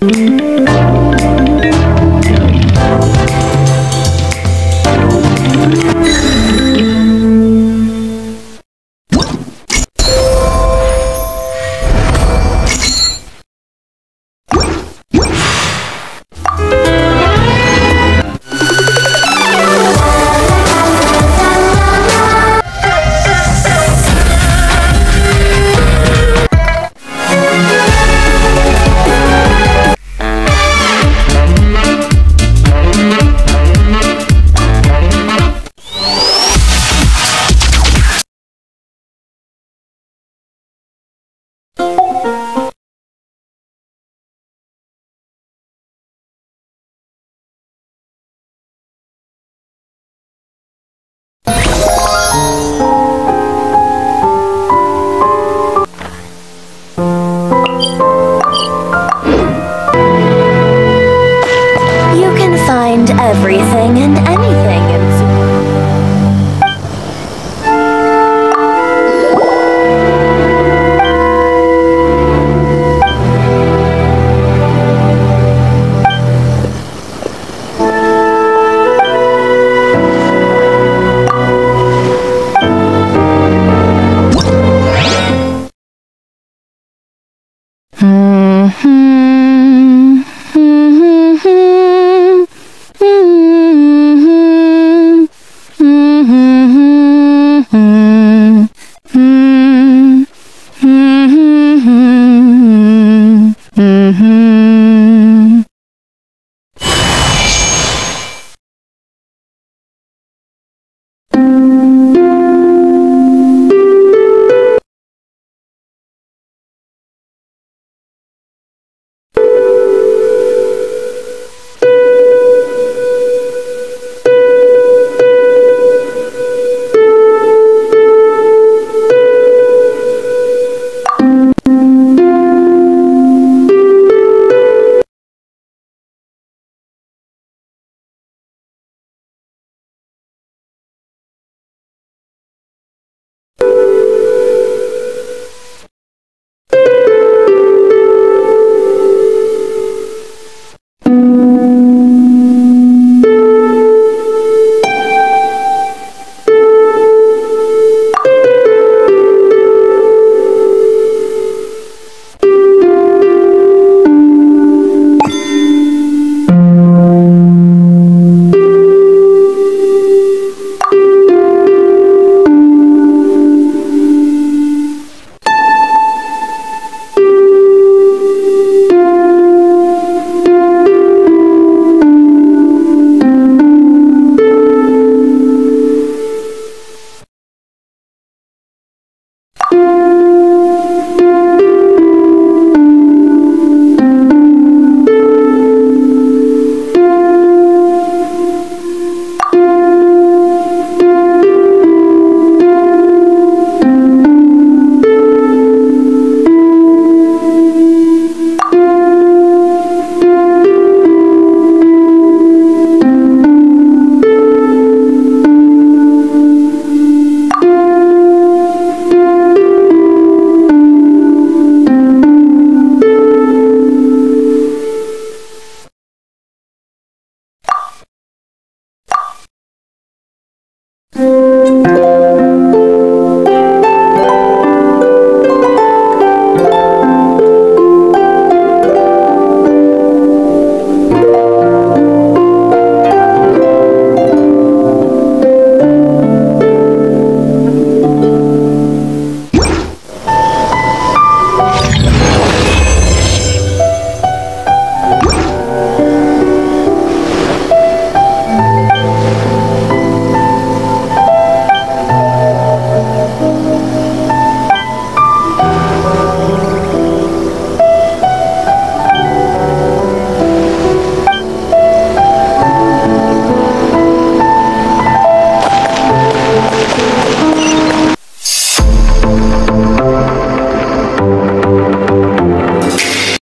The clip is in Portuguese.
Música